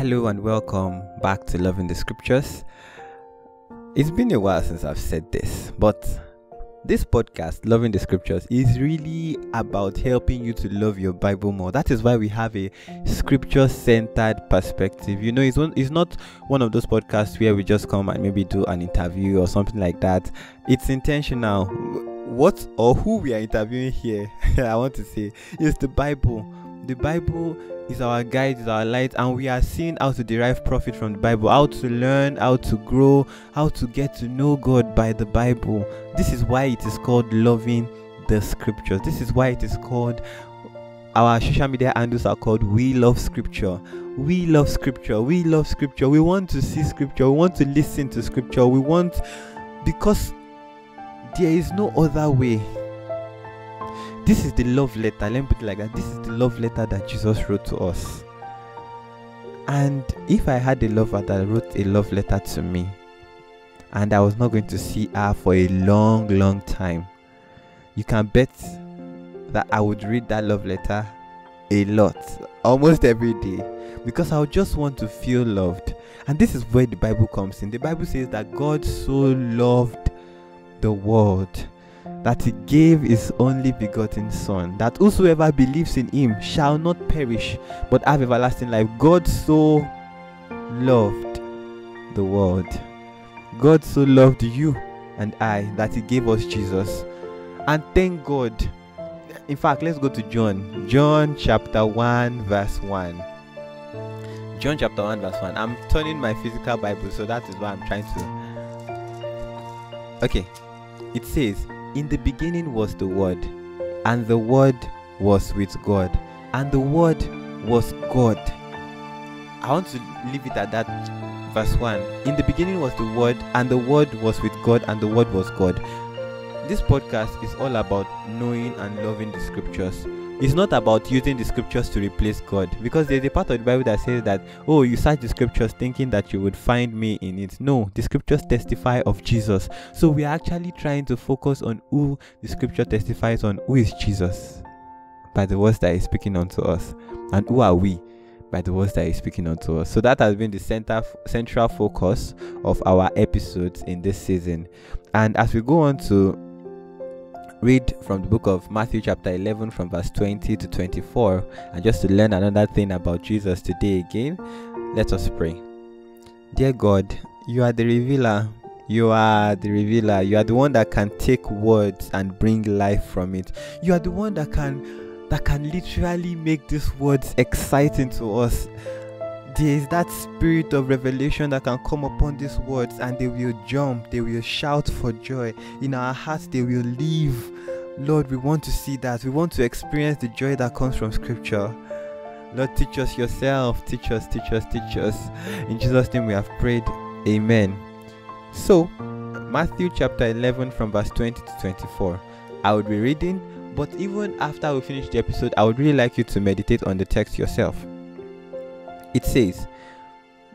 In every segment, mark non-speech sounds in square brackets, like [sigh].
Hello and welcome back to Loving the Scriptures. It's been a while since I've said this, but this podcast, Loving the Scriptures, is really about helping you to love your Bible more. That is why we have a scripture centered perspective. You know, it's, one, it's not one of those podcasts where we just come and maybe do an interview or something like that. It's intentional. What or who we are interviewing here, [laughs] I want to say, is the Bible. The Bible is our guide, is our light, and we are seeing how to derive profit from the Bible, how to learn, how to grow, how to get to know God by the Bible. This is why it is called loving the scriptures. This is why it is called our social media handles are called We Love Scripture. We love scripture. We love scripture. We want to see scripture. We want to listen to scripture. We want because there is no other way this is the love letter. Let me put it like that. This is the love letter that Jesus wrote to us. And if I had a lover that wrote a love letter to me, and I was not going to see her for a long, long time, you can bet that I would read that love letter a lot, almost every day, because I would just want to feel loved. And this is where the Bible comes in. The Bible says that God so loved the world that he gave his only begotten Son, that whosoever believes in him shall not perish, but have everlasting life. God so loved the world. God so loved you and I that he gave us Jesus. And thank God. In fact, let's go to John. John chapter 1, verse 1. John chapter 1, verse 1. I'm turning my physical Bible, so that is why I'm trying to. Okay. It says, in the beginning was the Word, and the Word was with God, and the Word was God. I want to leave it at that verse 1. In the beginning was the Word, and the Word was with God, and the Word was God. This podcast is all about knowing and loving the scriptures it's not about using the scriptures to replace God because there's a part of the Bible that says that, oh, you search the scriptures thinking that you would find me in it. No, the scriptures testify of Jesus. So we are actually trying to focus on who the scripture testifies on, who is Jesus by the words that He's speaking unto us, and who are we by the words that He's speaking unto us. So that has been the center central focus of our episodes in this season. And as we go on to read from the book of Matthew, chapter 11, from verse 20 to 24. And just to learn another thing about Jesus today again, let us pray. Dear God, you are the revealer. You are the revealer. You are the one that can take words and bring life from it. You are the one that can that can literally make these words exciting to us is that spirit of revelation that can come upon these words and they will jump, they will shout for joy. In our hearts, they will live. Lord, we want to see that. We want to experience the joy that comes from Scripture. Lord, teach us yourself. Teach us, teach us, teach us. In Jesus' name we have prayed. Amen. So, Matthew chapter 11 from verse 20 to 24. I would be reading, but even after we finish the episode, I would really like you to meditate on the text yourself. It says,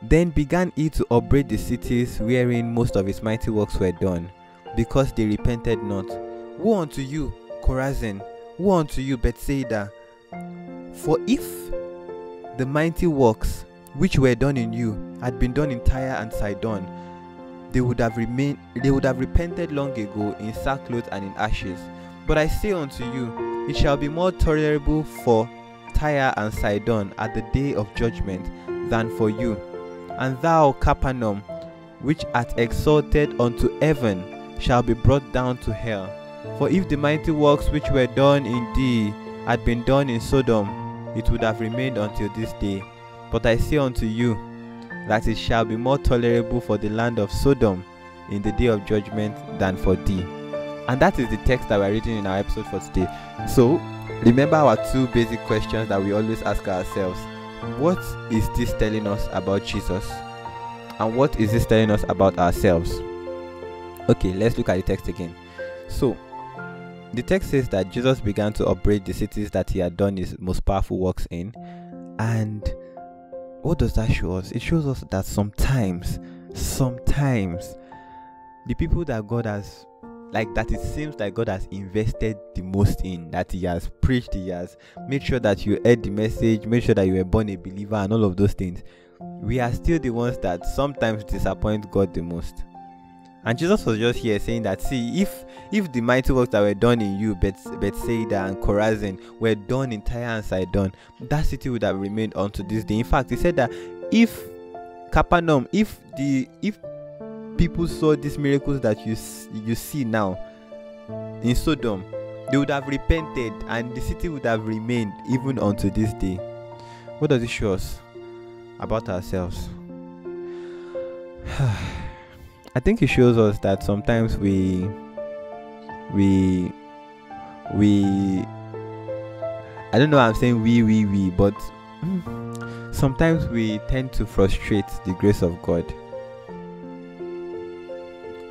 Then began he to upbraid the cities wherein most of his mighty works were done, because they repented not. Woe unto you, Chorazin! Woe unto you, Bethsaida! For if the mighty works which were done in you had been done in Tyre and Sidon, they would have remained they would have repented long ago in sackcloth and in ashes. But I say unto you, it shall be more tolerable for Tyre and Sidon at the day of judgment than for you. And thou, Capernaum, which art exalted unto heaven, shall be brought down to hell. For if the mighty works which were done in thee had been done in Sodom, it would have remained until this day. But I say unto you, that it shall be more tolerable for the land of Sodom in the day of judgment than for thee. And that is the text that we're reading in our episode for today. So, Remember our two basic questions that we always ask ourselves What is this telling us about Jesus? And what is this telling us about ourselves? Okay, let's look at the text again. So, the text says that Jesus began to upbraid the cities that he had done his most powerful works in. And what does that show us? It shows us that sometimes, sometimes, the people that God has like that it seems like God has invested the most in, that He has preached, He has made sure that you heard the message, made sure that you were born a believer, and all of those things. we are still the ones that sometimes disappoint God the most. And Jesus was just here saying that, see, if if the mighty works that were done in you, Beth- Bethsaida and Chorazin, were done in Tyre and Sidon, that city would have remained unto this day. In fact, he said that if Capernaum, if the if people saw these miracles that you you see now in Sodom, they would have repented and the city would have remained even unto this day. What does it show us about ourselves? [sighs] I think it shows us that sometimes we we we I don't know I'm saying we we we but [sighs] sometimes we tend to frustrate the grace of God.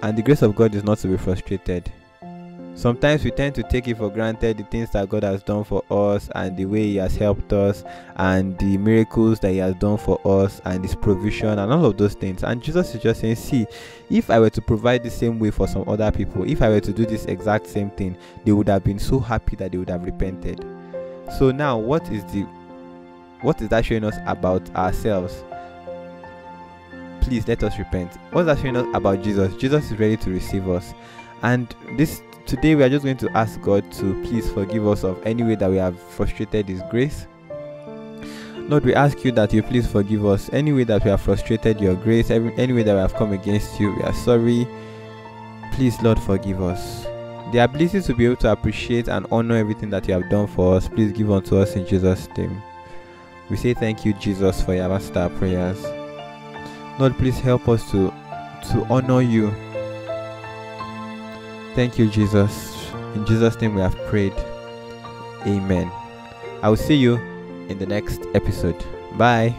And the grace of God is not to be frustrated. Sometimes we tend to take it for granted the things that God has done for us and the way He has helped us and the miracles that He has done for us and His provision and all of those things. And Jesus is just saying, See, if I were to provide the same way for some other people, if I were to do this exact same thing, they would have been so happy that they would have repented. So now, what is the what is that showing us about ourselves? Please let us repent. What's that showing us about Jesus? Jesus is ready to receive us. And this Today, we are just going to ask God to please forgive us of any way that we have frustrated His grace. Lord, we ask you that you please forgive us any way that we have frustrated your grace, every, any way that we have come against you. We are sorry. Please, Lord, forgive us. The ability to be able to appreciate and honor everything that you have done for us, please give unto us in Jesus' name. We say thank you, Jesus, for your our prayers. Lord, please help us to to honor you Thank you, Jesus. In Jesus' name we have prayed. Amen. I will see you in the next episode. Bye.